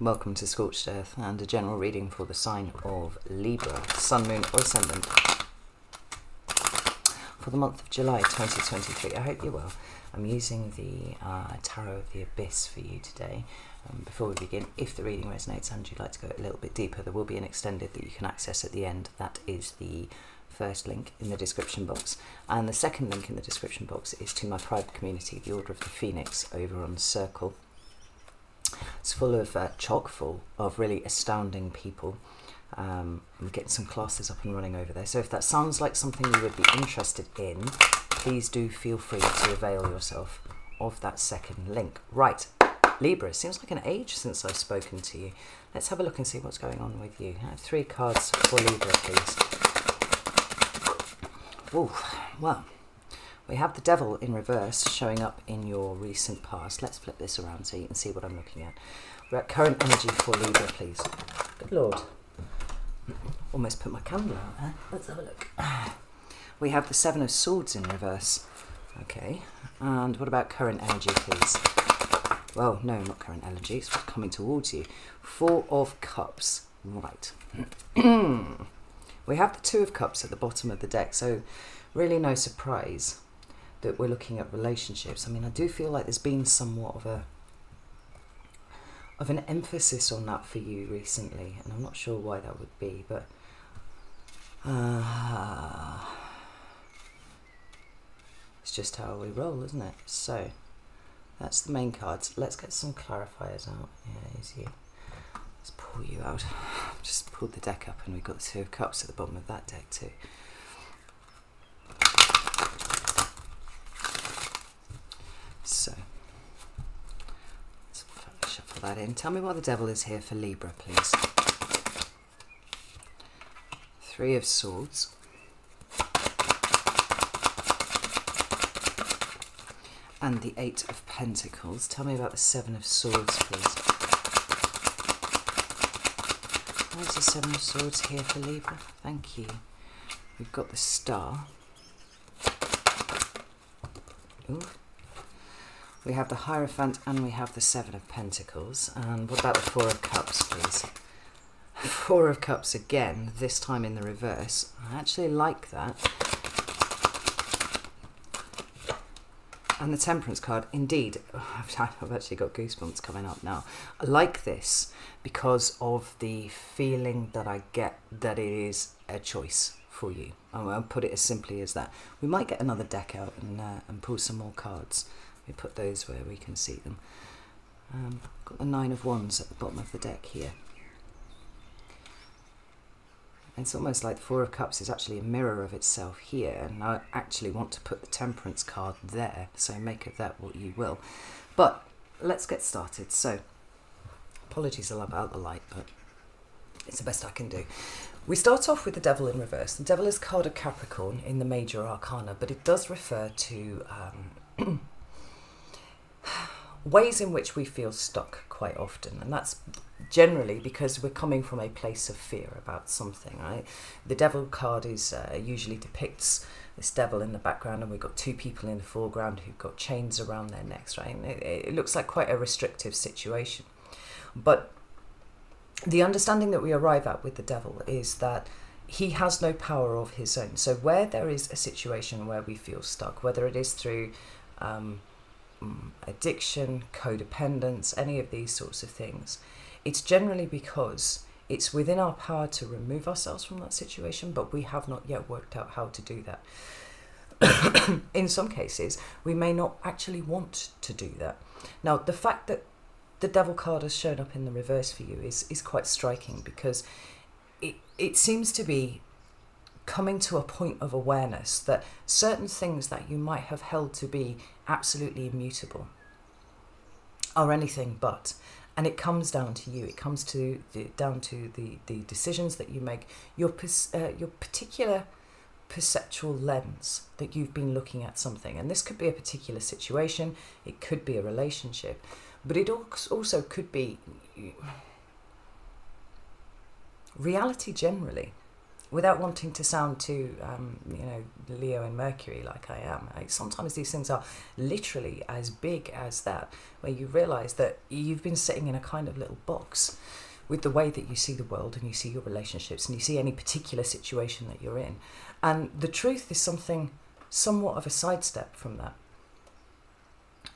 Welcome to Scorched Earth and a general reading for the sign of Libra, Sun, Moon, or Ascendant for the month of July 2023. I hope you're well. I'm using the uh, Tarot of the Abyss for you today. Um, before we begin, if the reading resonates and you'd like to go a little bit deeper, there will be an extended that you can access at the end. That is the first link in the description box. And the second link in the description box is to my private community, the Order of the Phoenix, over on Circle. It's full of uh, chock full of really astounding people. Um, I'm getting some classes up and running over there. So if that sounds like something you would be interested in, please do feel free to avail yourself of that second link. Right, Libra, seems like an age since I've spoken to you. Let's have a look and see what's going on with you. I have three cards for Libra, please. Ooh, well, we have the devil in reverse showing up in your recent past. Let's flip this around so you can see what I'm looking at. We're at current energy for Libra, please. Good Lord. Almost put my candle out there. Let's have a look. We have the Seven of Swords in reverse. Okay. And what about current energy, please? Well, no, not current energy. It's coming towards you. Four of Cups. Right. we have the Two of Cups at the bottom of the deck, so really no surprise that we're looking at relationships. I mean, I do feel like there's been somewhat of a of an emphasis on that for you recently, and I'm not sure why that would be, but uh, it's just how we roll, isn't it? So that's the main cards. Let's get some clarifiers out. Yeah, is you. Let's pull you out. Just pulled the deck up, and we've got the two of cups at the bottom of that deck too. So, let's shuffle that in. Tell me why the devil is here for Libra, please. Three of Swords. And the Eight of Pentacles. Tell me about the Seven of Swords, please. Is the Seven of Swords here for Libra? Thank you. We've got the Star. Ooh. We have the Hierophant and we have the Seven of Pentacles. And what about the Four of Cups, please? Four of Cups again, this time in the reverse. I actually like that. And the Temperance card, indeed, I've actually got goosebumps coming up now. I like this because of the feeling that I get that it is a choice for you. I'll put it as simply as that. We might get another deck out and, uh, and pull some more cards. We put those where we can see them. Um, got the Nine of Wands at the bottom of the deck here. It's almost like the Four of Cups is actually a mirror of itself here, and I actually want to put the Temperance card there, so make of that what you will. But let's get started. So, apologies a about the light, but it's the best I can do. We start off with the Devil in reverse. The Devil is card of Capricorn in the Major Arcana, but it does refer to um, ways in which we feel stuck quite often, and that's generally because we're coming from a place of fear about something, right? The Devil card is uh, usually depicts this devil in the background, and we've got two people in the foreground who've got chains around their necks, right? It, it looks like quite a restrictive situation, but the understanding that we arrive at with the devil is that he has no power of his own. So where there is a situation where we feel stuck, whether it is through um, addiction, codependence, any of these sorts of things, it's generally because it's within our power to remove ourselves from that situation, but we have not yet worked out how to do that. In some cases, we may not actually want to do that. Now, the fact that the devil card has shown up in the reverse for you is, is quite striking because it, it seems to be coming to a point of awareness that certain things that you might have held to be absolutely immutable. Or anything but. And it comes down to you. It comes to the, down to the, the decisions that you make. Your uh, your particular perceptual lens that you've been looking at something. And this could be a particular situation. It could be a relationship. But it also could be reality generally without wanting to sound too, um, you know, Leo and Mercury like I am, like sometimes these things are literally as big as that, where you realize that you've been sitting in a kind of little box with the way that you see the world and you see your relationships and you see any particular situation that you're in. And the truth is something somewhat of a sidestep from that.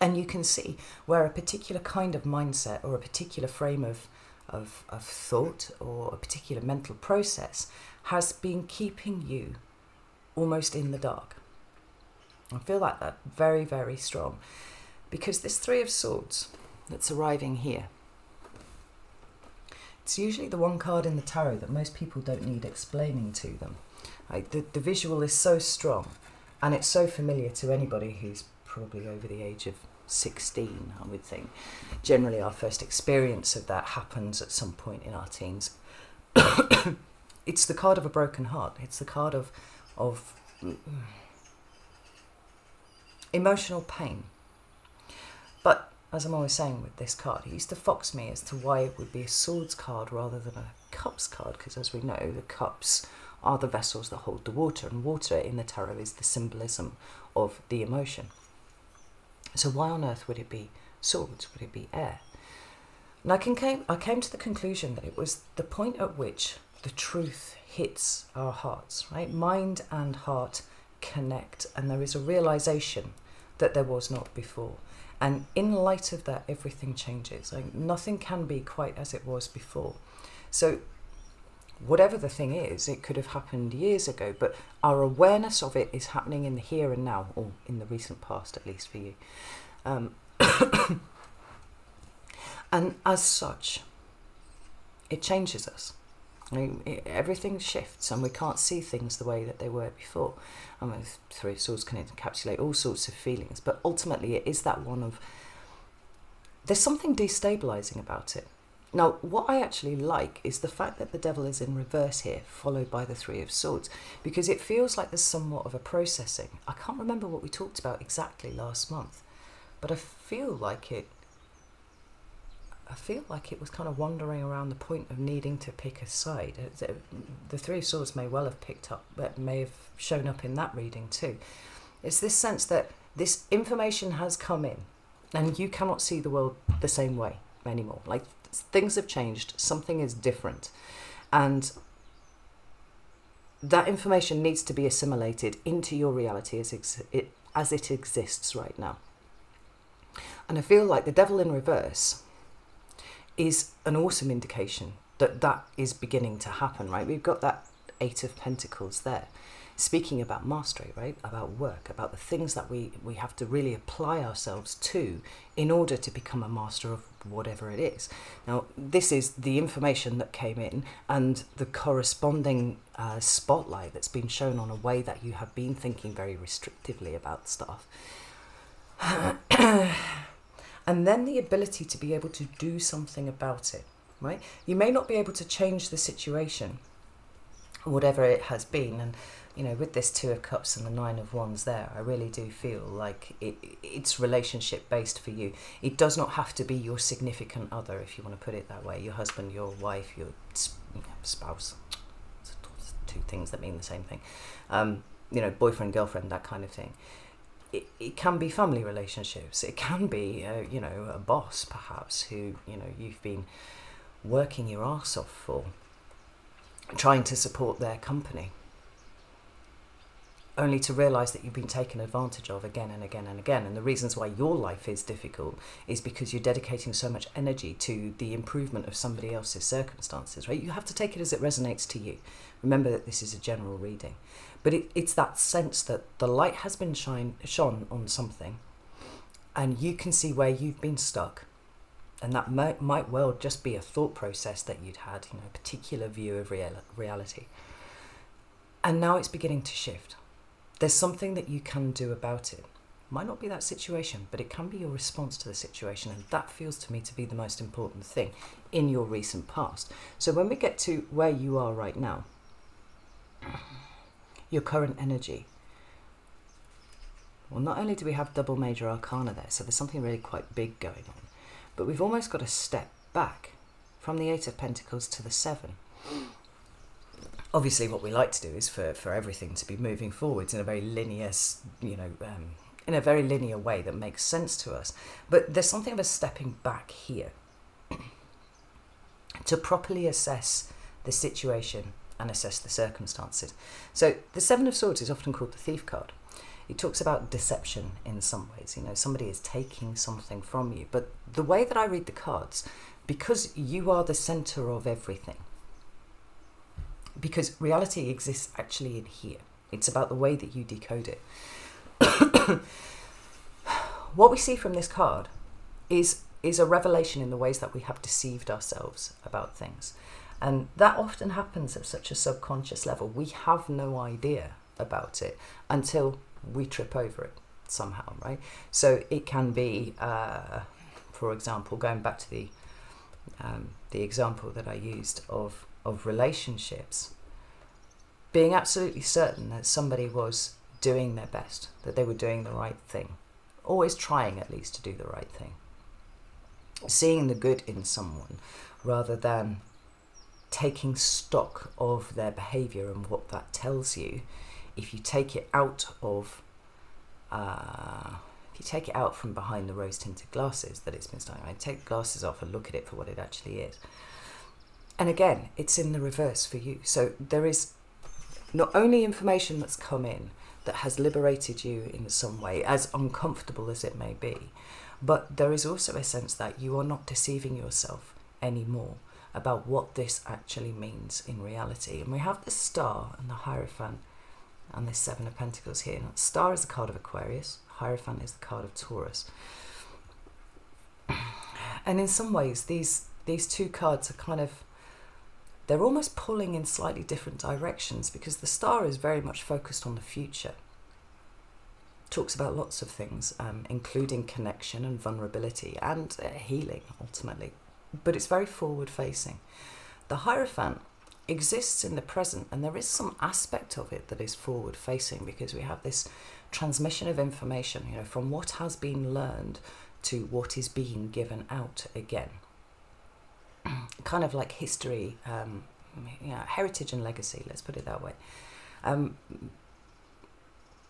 And you can see where a particular kind of mindset or a particular frame of, of, of thought or a particular mental process has been keeping you almost in the dark. I feel like that very, very strong. Because this Three of Swords that's arriving here, it's usually the one card in the tarot that most people don't need explaining to them. Like the, the visual is so strong and it's so familiar to anybody who's probably over the age of 16, I would think. Generally, our first experience of that happens at some point in our teens. it's the card of a broken heart. It's the card of of emotional pain. But as I'm always saying with this card, it used to fox me as to why it would be a swords card rather than a cups card, because as we know, the cups are the vessels that hold the water, and water in the tarot is the symbolism of the emotion. So why on earth would it be swords? Would it be air? And I, came, I came to the conclusion that it was the point at which the truth hits our hearts, right? Mind and heart connect, and there is a realization that there was not before. And in light of that, everything changes. Like nothing can be quite as it was before. So, whatever the thing is, it could have happened years ago, but our awareness of it is happening in the here and now, or in the recent past, at least for you. Um, and as such, it changes us. I mean, everything shifts and we can't see things the way that they were before. I mean, Three Swords can encapsulate all sorts of feelings, but ultimately it is that one of there's something destabilizing about it. Now, what I actually like is the fact that the devil is in reverse here, followed by the Three of Swords, because it feels like there's somewhat of a processing. I can't remember what we talked about exactly last month, but I feel like it I feel like it was kind of wandering around the point of needing to pick a side. The Three of Swords may well have picked up, but may have shown up in that reading too. It's this sense that this information has come in, and you cannot see the world the same way anymore. Like things have changed, something is different, and that information needs to be assimilated into your reality as it, as it exists right now. And I feel like the devil in reverse is an awesome indication that that is beginning to happen, right? We've got that Eight of Pentacles there, speaking about mastery, right? About work, about the things that we, we have to really apply ourselves to in order to become a master of whatever it is. Now, this is the information that came in and the corresponding uh, spotlight that's been shown on a way that you have been thinking very restrictively about stuff. and then the ability to be able to do something about it, right? You may not be able to change the situation, whatever it has been, and you know, with this Two of Cups and the Nine of Wands there, I really do feel like it, it's relationship based for you. It does not have to be your significant other, if you want to put it that way, your husband, your wife, your spouse. It's two things that mean the same thing. Um, you know, boyfriend, girlfriend, that kind of thing it, it can be family relationships. It can be, uh, you know, a boss perhaps who, you know, you've been working your ass off for, trying to support their company, only to realize that you've been taken advantage of again and again and again. And the reasons why your life is difficult is because you're dedicating so much energy to the improvement of somebody else's circumstances, right? You have to take it as it resonates to you. Remember that this is a general reading. But it, it's that sense that the light has been shine, shone on something and you can see where you've been stuck. And that might, might well just be a thought process that you'd had, you know, a particular view of real, reality. And now it's beginning to shift. There's something that you can do about it. Might not be that situation, but it can be your response to the situation. And that feels to me to be the most important thing in your recent past. So when we get to where you are right now, your current energy. Well, not only do we have double major arcana there, so there's something really quite big going on, but we've almost got to step back from the Eight of Pentacles to the Seven. Obviously what we like to do is for, for everything to be moving forwards in a very linear you know um, in a very linear way that makes sense to us. But there's something of a stepping back here to properly assess the situation and assess the circumstances. So the seven of swords is often called the thief card. It talks about deception in some ways you know somebody is taking something from you. But the way that i read the cards because you are the center of everything because reality exists actually in here. It's about the way that you decode it. what we see from this card is is a revelation in the ways that we have deceived ourselves about things. And that often happens at such a subconscious level. We have no idea about it until we trip over it somehow, right? So it can be, uh, for example, going back to the um, the example that I used of of relationships, being absolutely certain that somebody was doing their best, that they were doing the right thing, always trying at least to do the right thing, seeing the good in someone rather than taking stock of their behavior and what that tells you. If you take it out of, uh, if you take it out from behind the rose tinted glasses that it's been starting, I take glasses off and look at it for what it actually is and again, it's in the reverse for you. So there is not only information that's come in that has liberated you in some way, as uncomfortable as it may be, but there is also a sense that you are not deceiving yourself anymore about what this actually means in reality. And we have the star and the Hierophant and the Seven of Pentacles here. Now, star is the card of Aquarius, Hierophant is the card of Taurus. And in some ways, these these two cards are kind of they're almost pulling in slightly different directions because the star is very much focused on the future. Talks about lots of things, um, including connection and vulnerability and uh, healing ultimately, but it's very forward facing. The Hierophant exists in the present, and there is some aspect of it that is forward facing because we have this transmission of information, you know, from what has been learned to what is being given out again. kind of like history, um, heritage and legacy, let's put it that way. Um,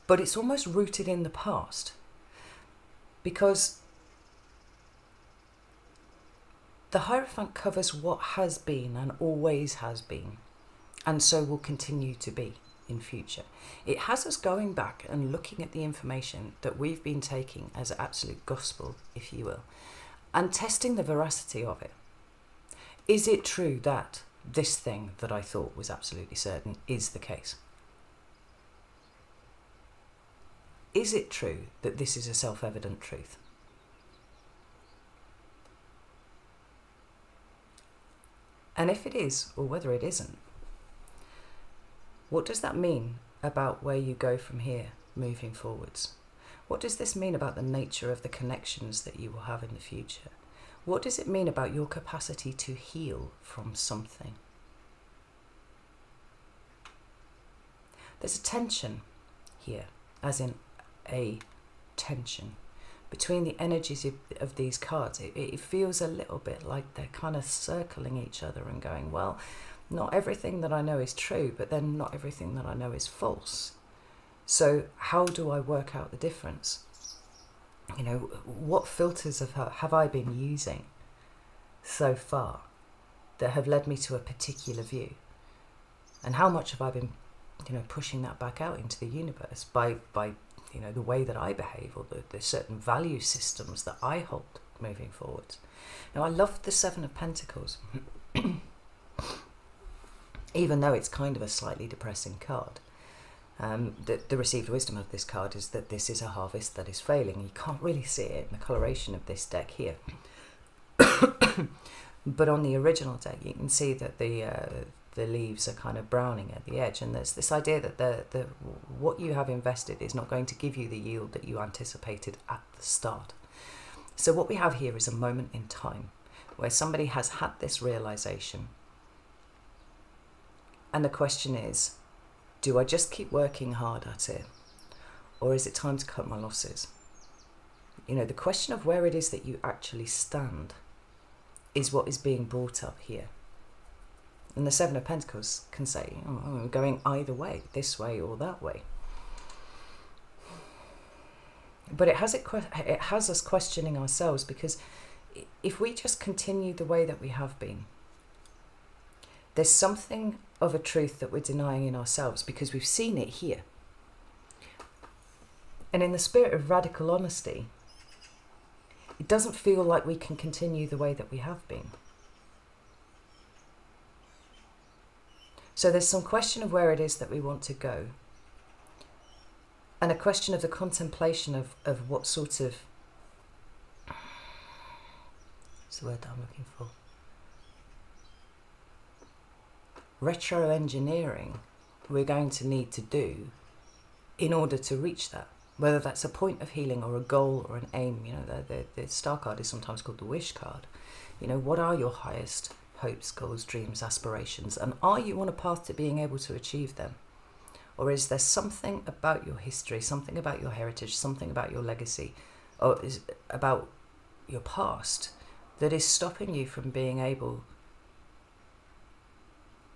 but it's almost rooted in the past because the Hierophant covers what has been and always has been, and so will continue to be in future. It has us going back and looking at the information that we've been taking as absolute gospel, if you will, and testing the veracity of it. Is it true that this thing that I thought was absolutely certain is the case? Is it true that this is a self evident truth? And if it is, or whether it isn't, what does that mean about where you go from here moving forwards? What does this mean about the nature of the connections that you will have in the future? What does it mean about your capacity to heal from something? There's a tension here, as in a tension between the energies of, of these cards. It, it feels a little bit like they're kind of circling each other and going, well, not everything that I know is true, but then not everything that I know is false. So, how do I work out the difference? You know, what filters have, have I been using so far that have led me to a particular view? And how much have I been, you know, pushing that back out into the universe by, by you know, the way that I behave or the, the certain value systems that I hold moving forwards? Now, I love the Seven of Pentacles, even though it's kind of a slightly depressing card. Um, the, the received wisdom of this card is that this is a harvest that is failing. You can't really see it in the coloration of this deck here. but on the original deck, you can see that the uh, the leaves are kind of browning at the edge, and there's this idea that the, the what you have invested is not going to give you the yield that you anticipated at the start. So what we have here is a moment in time where somebody has had this realization, and the question is, do I just keep working hard at it? Or is it time to cut my losses? You know, the question of where it is that you actually stand is what is being brought up here. And the Seven of Pentacles can say, oh, oh we're going either way, this way or that way. But it has, it, it has us questioning ourselves because if we just continue the way that we have been, there's something of a truth that we're denying in ourselves because we've seen it here. And in the spirit of radical honesty, it doesn't feel like we can continue the way that we have been. So there's some question of where it is that we want to go. And a question of the contemplation of, of what sort of. What's the word that I'm looking for? Retro engineering we're going to need to do in order to reach that. Whether that's a point of healing or a goal or an aim, you know, the, the, the star card is sometimes called the wish card. You know, what are your highest hopes, goals, dreams, aspirations? And are you on a path to being able to achieve them? Or is there something about your history, something about your heritage, something about your legacy, or is about your past that is stopping you from being able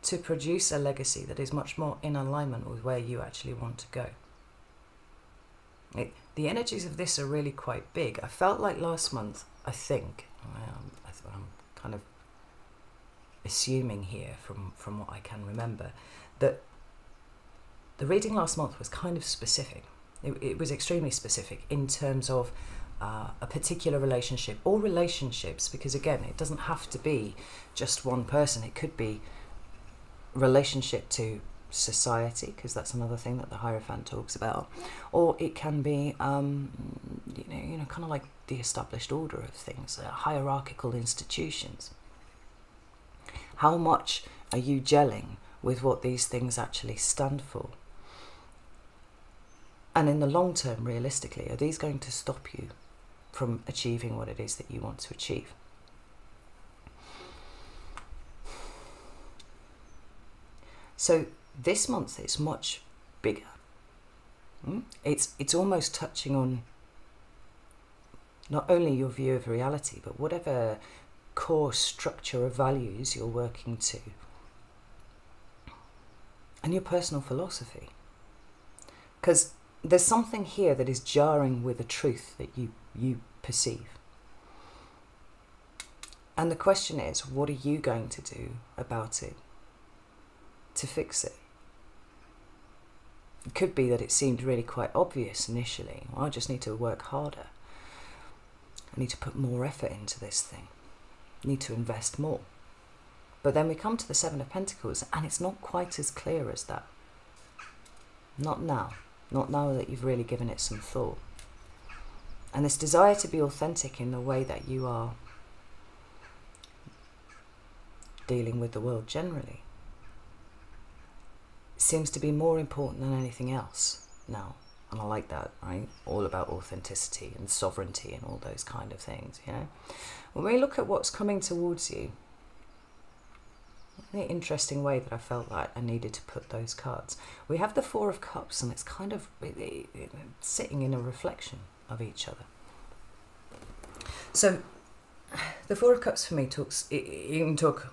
to produce a legacy that is much more in alignment with where you actually want to go? It, the energies of this are really quite big. I felt like last month, I think, um, I I'm kind of assuming here from, from what I can remember, that the reading last month was kind of specific. It, it was extremely specific in terms of uh, a particular relationship or relationships, because again, it doesn't have to be just one person. It could be relationship to society, because that's another thing that the Hierophant talks about, or it can be, um, you know, you know, kind of like the established order of things, uh, hierarchical institutions. How much are you gelling with what these things actually stand for? And in the long term, realistically, are these going to stop you from achieving what it is that you want to achieve? So this month it's much bigger. Hmm? It's it's almost touching on not only your view of reality, but whatever core structure of values you're working to, and your personal philosophy. Because there's something here that is jarring with the truth that you, you perceive. And the question is, what are you going to do about it to fix it? It could be that it seemed really quite obvious initially. Well, I just need to work harder. I need to put more effort into this thing. I need to invest more. But then we come to the Seven of Pentacles and it's not quite as clear as that. Not now. Not now that you've really given it some thought. And this desire to be authentic in the way that you are dealing with the world generally seems to be more important than anything else now. And I like that, right? All about authenticity and sovereignty and all those kind of things, you know? When we look at what's coming towards you, an interesting way that I felt like I needed to put those cards. We have the Four of Cups, and it's kind of sitting in a reflection of each other. So, the Four of Cups for me talks. You can talk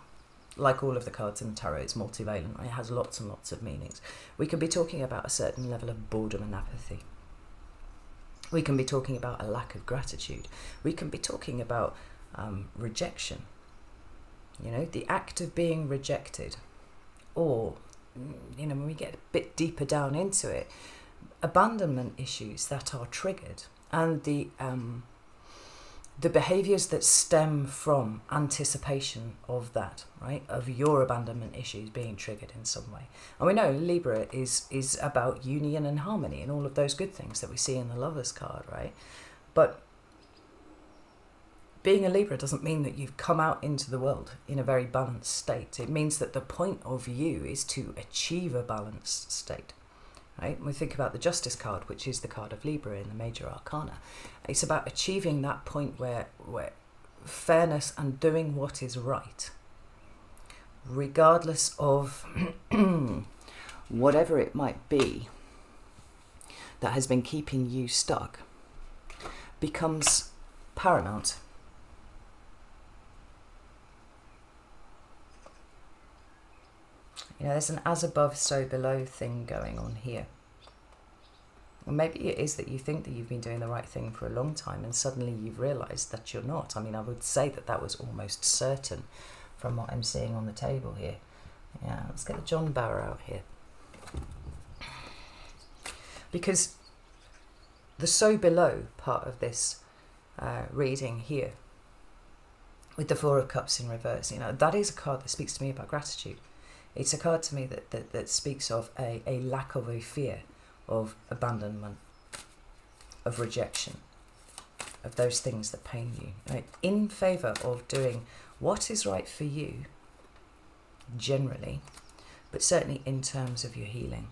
like all of the cards in the tarot, it's multivalent. It has lots and lots of meanings. We can be talking about a certain level of boredom and apathy. We can be talking about a lack of gratitude. We can be talking about um, rejection. You know, the act of being rejected. Or, you know, when we get a bit deeper down into it, abandonment issues that are triggered and the um, the behaviors that stem from anticipation of that, right, of your abandonment issues being triggered in some way. And we know Libra is is about union and harmony and all of those good things that we see in the Lovers card, right? But being a Libra doesn't mean that you've come out into the world in a very balanced state. It means that the point of view is to achieve a balanced state. Right? When we think about the Justice card, which is the card of Libra in the major arcana, it's about achieving that point where, where fairness and doing what is right, regardless of whatever it might be that has been keeping you stuck, becomes paramount. You know, there's an as above, so below thing going on here. And maybe it is that you think that you've been doing the right thing for a long time and suddenly you've realised that you're not. I mean, I would say that that was almost certain from what I'm seeing on the table here. Yeah, let's get the John Barrow out here. Because the so below part of this uh, reading here, with the Four of Cups in reverse, you know, that is a card that speaks to me about gratitude. It's a card to me that, that, that speaks of a, a lack of a fear of abandonment, of rejection, of those things that pain you, right? in favour of doing what is right for you, generally, but certainly in terms of your healing.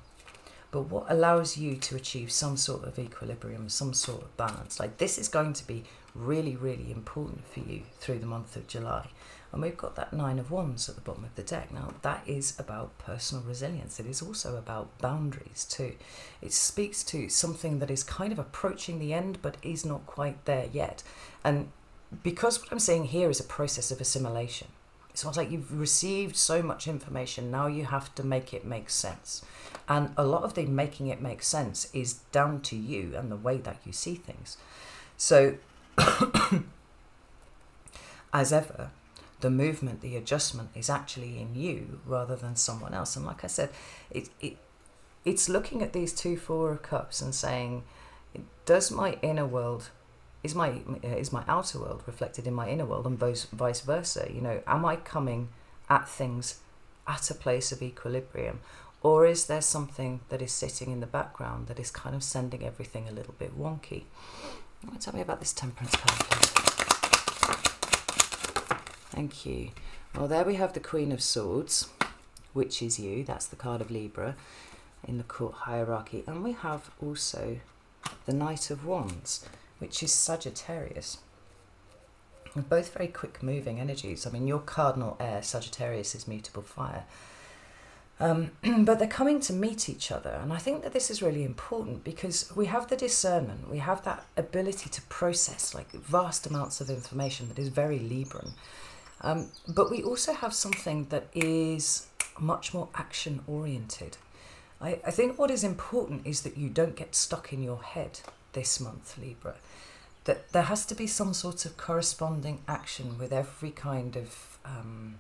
But what allows you to achieve some sort of equilibrium, some sort of balance? Like this is going to be really, really important for you through the month of July. And we've got that Nine of Wands at the bottom of the deck. Now, that is about personal resilience. It is also about boundaries, too. It speaks to something that is kind of approaching the end, but is not quite there yet. And because what I'm saying here is a process of assimilation, it's almost like you've received so much information, now you have to make it make sense. And a lot of the making it make sense is down to you and the way that you see things. So, as ever, the movement, the adjustment is actually in you rather than someone else. And like I said, it, it it's looking at these two four of cups and saying, does my inner world is my is my outer world reflected in my inner world and vice versa? You know am i coming at things at a place of equilibrium? Or is there something that is sitting in the background that is kind of sending everything a little bit wonky? Tell me about this temperance card please Thank you. Well, there we have the Queen of Swords, which is you. That's the card of Libra in the court hierarchy. And we have also the Knight of Wands, which is Sagittarius. both very quick moving energies. I mean, your cardinal air, Sagittarius, is mutable fire. Um, but they're coming to meet each other. And I think that this is really important because we have the discernment, we have that ability to process like vast amounts of information that is very Libran. Um, but we also have something that is much more action oriented. I, I think what is important is that you don't get stuck in your head this month, Libra. That there has to be some sort of corresponding action with every kind of um,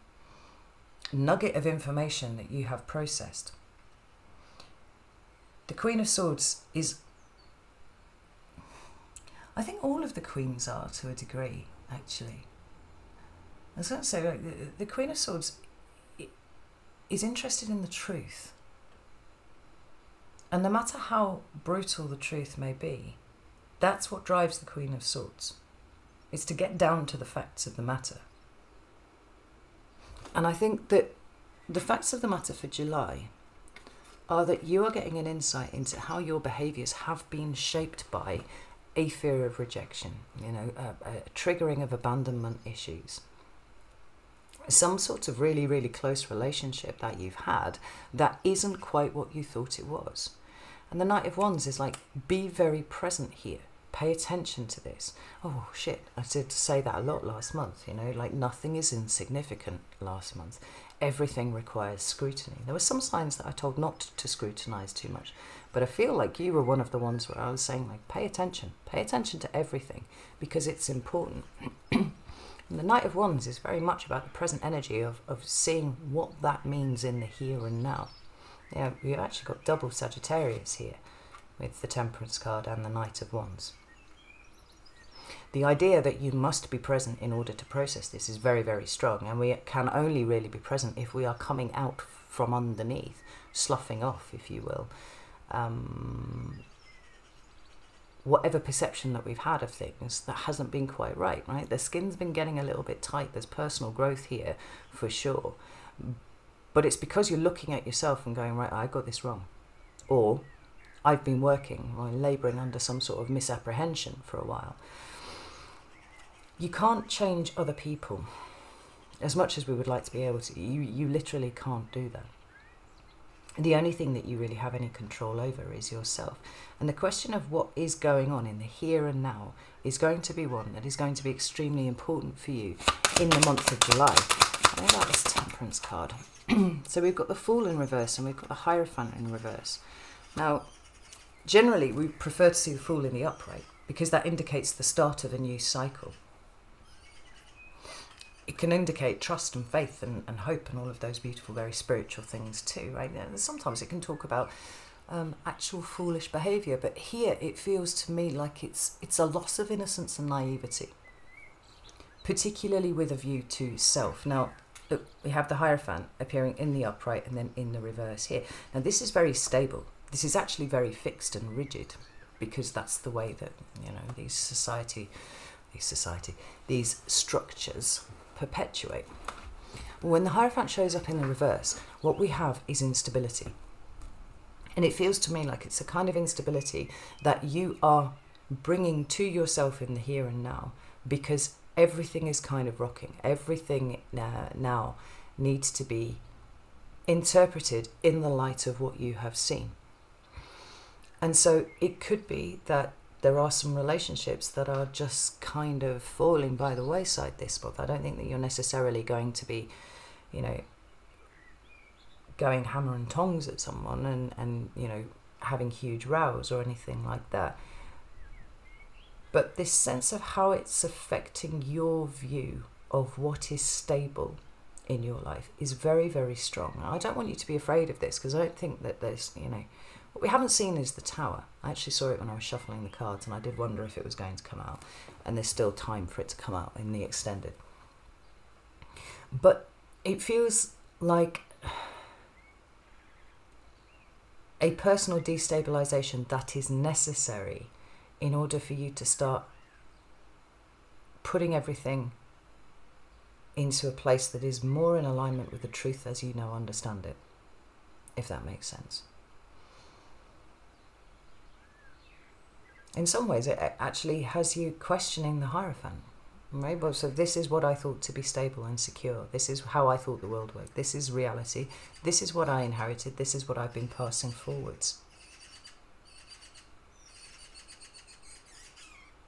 nugget of information that you have processed. The Queen of Swords is. I think all of the queens are to a degree, actually. I was going to say, like, the, the Queen of Swords is interested in the truth. And no matter how brutal the truth may be, that's what drives the Queen of Swords. It's to get down to the facts of the matter. And I think that the facts of the matter for July are that you are getting an insight into how your behaviours have been shaped by a fear of rejection, you know, a, a triggering of abandonment issues some sort of really, really close relationship that you've had that isn't quite what you thought it was. And the Knight of Wands is like, be very present here. Pay attention to this. Oh shit, I did to say that a lot last month, you know, like nothing is insignificant last month. Everything requires scrutiny. There were some signs that I told not to scrutinize too much, but I feel like you were one of the ones where I was saying, like, pay attention, pay attention to everything because it's important. And the Knight of Wands is very much about the present energy of, of seeing what that means in the here and now. Yeah, we've actually got double Sagittarius here with the Temperance card and the Knight of Wands. The idea that you must be present in order to process this is very, very strong, and we can only really be present if we are coming out from underneath, sloughing off, if you will, um, whatever perception that we've had of things that hasn't been quite right, right? The skin's been getting a little bit tight. There's personal growth here for sure. But it's because you're looking at yourself and going, right, I got this wrong. Or I've been working or labouring under some sort of misapprehension for a while. You can't change other people as much as we would like to be able to. You, you literally can't do that the only thing that you really have any control over is yourself. And the question of what is going on in the here and now is going to be one that is going to be extremely important for you in the month of July. What about this Temperance card? so we've got the Fool in reverse and we've got the Hierophant in reverse. Now, generally we prefer to see the Fool in the upright because that indicates the start of a new cycle. It can indicate trust and faith and, and hope and all of those beautiful, very spiritual things too, right? And sometimes it can talk about um, actual foolish behaviour, but here it feels to me like it's it's a loss of innocence and naivety, particularly with a view to self. Now, look, we have the Hierophant appearing in the upright and then in the reverse here. Now, this is very stable. This is actually very fixed and rigid because that's the way that you know these society, these society, these structures perpetuate. When the Hierophant shows up in the reverse, what we have is instability. And it feels to me like it's a kind of instability that you are bringing to yourself in the here and now because everything is kind of rocking. Everything now needs to be interpreted in the light of what you have seen. And so it could be that there are some relationships that are just kind of falling by the wayside this month. I don't think that you're necessarily going to be, you know, going hammer and tongs at someone and, and you know having huge rows or anything like that but this sense of how it's affecting your view of what is stable in your life is very very strong i don't want you to be afraid of this because i don't think that there's you know what we haven't seen is the tower. I actually saw it when i was shuffling the cards and i did wonder if it was going to come out. And there's still time for it to come out in the extended. But it feels like a personal destabilization that is necessary in order for you to start putting everything into a place that is more in alignment with the truth as you now understand it, if that makes sense. In some ways, it actually has you questioning the Hierophant. Right? Well, so this is what I thought to be stable and secure. This is how I thought the world worked. This is reality. This is what I inherited. This is what I've been passing forwards.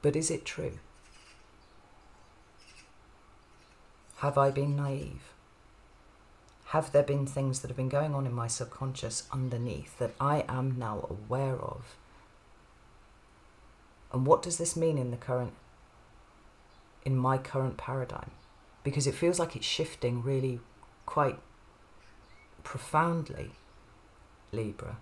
But is it true? Have I been naive? Have there been things that have been going on in my subconscious underneath that I am now aware of? And what does this mean in the current in my current paradigm because it feels like it's shifting really quite profoundly, Libra.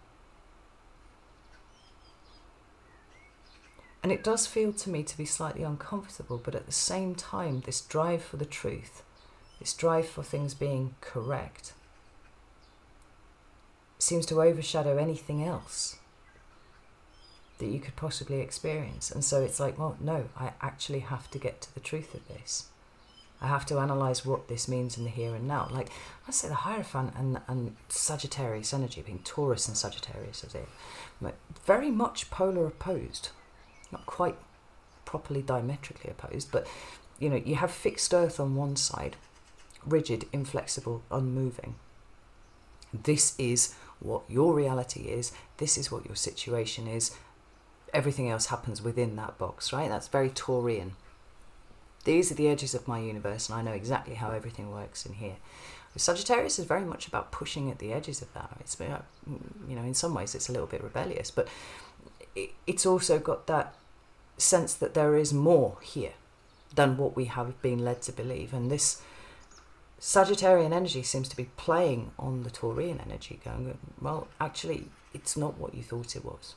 And it does feel to me to be slightly uncomfortable, but at the same time, this drive for the truth, this drive for things being correct, seems to overshadow anything else that you could possibly experience. And so it's like, well, no, I actually have to get to the truth of this. I have to analyze what this means in the here and now. Like I say, the Hierophant and, and Sagittarius energy, being Taurus and Sagittarius, as it very much polar opposed, not quite properly diametrically opposed, but you know, you have fixed Earth on one side, rigid, inflexible, unmoving. This is what your reality is. This is what your situation is everything else happens within that box, right? That's very Taurian. These are the edges of my universe, and I know exactly how everything works in here. Sagittarius is very much about pushing at the edges of that. It's uh, mm, you know, in some ways, it's a little bit rebellious, but it's also got that sense that there is more here than what we have been led to believe, and this Sagittarian energy seems to be playing on the Taurian energy, going, well, actually, it's not what you thought it was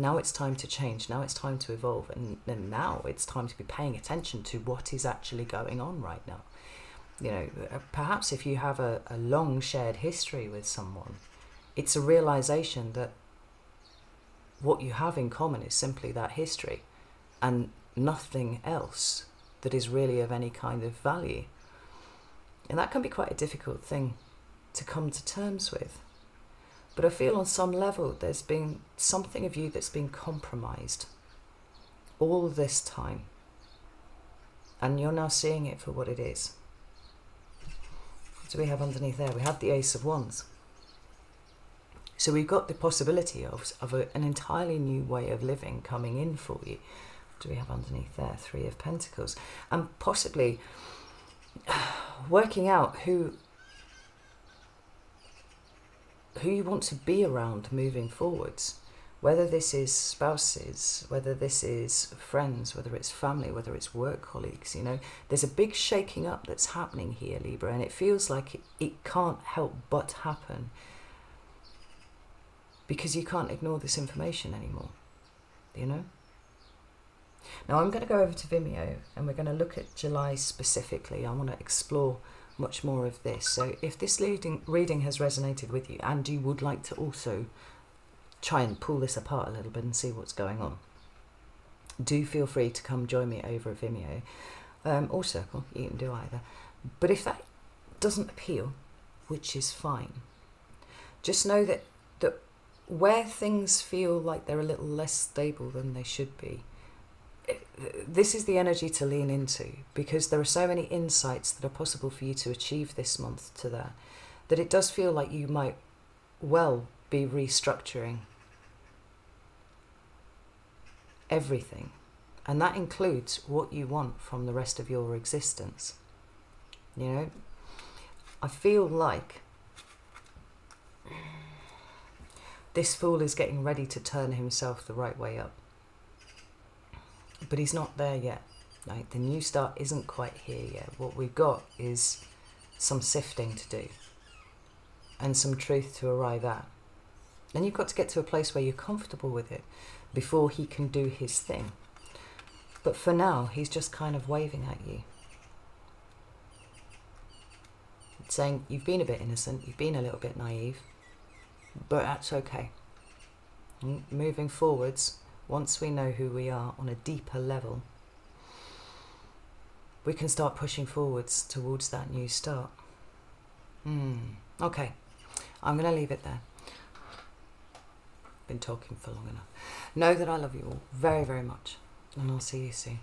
now it's time to change now it's time to evolve and, and now it's time to be paying attention to what is actually going on right now. You know uh, perhaps if you have a, a long shared history with someone it's a realization that what you have in common is simply that history and nothing else that is really of any kind of value. And that can be quite a difficult thing to come to terms with but I feel on some level there's been something of you that's been compromised all this time. And you're now seeing it for what it is. So we have underneath there? We have the Ace of Wands. So we've got the possibility of, of a, an entirely new way of living coming in for you. Do we have underneath there? Three of Pentacles. And possibly working out who who you want to be around moving forwards. Whether this is spouses, whether this is friends, whether it's family, whether it's work colleagues, you know, there's a big shaking up that's happening here, Libra, and it feels like it, it can't help but happen because you can't ignore this information anymore, you know? Now I'm going to go over to Vimeo and we're going to look at July specifically. I want to explore much more of this. So if this reading, reading has resonated with you and you would like to also try and pull this apart a little bit and see what's going on, do feel free to come join me over at Vimeo um, or Circle. You can do either. But if that doesn't appeal, which is fine, just know that, that where things feel like they're a little less stable than they should be, this is the energy to lean into because there are so many insights that are possible for you to achieve this month to that that it does feel like you might well be restructuring everything. And that includes what you want from the rest of your existence. You know? I feel like this fool is getting ready to turn himself the right way up but he's not there yet. Like the new start isn't quite here yet. What we've got is some sifting to do and some truth to arrive at. And you've got to get to a place where you're comfortable with it before he can do his thing. But for now, he's just kind of waving at you. Saying, you've been a bit innocent, you've been a little bit naive, but that's okay. moving forwards, once we know who we are on a deeper level, we can start pushing forwards towards that new start. Hmm. Okay, I'm going to leave it there. Been talking for long enough. Know that I love you all very, very much, and I'll see you soon.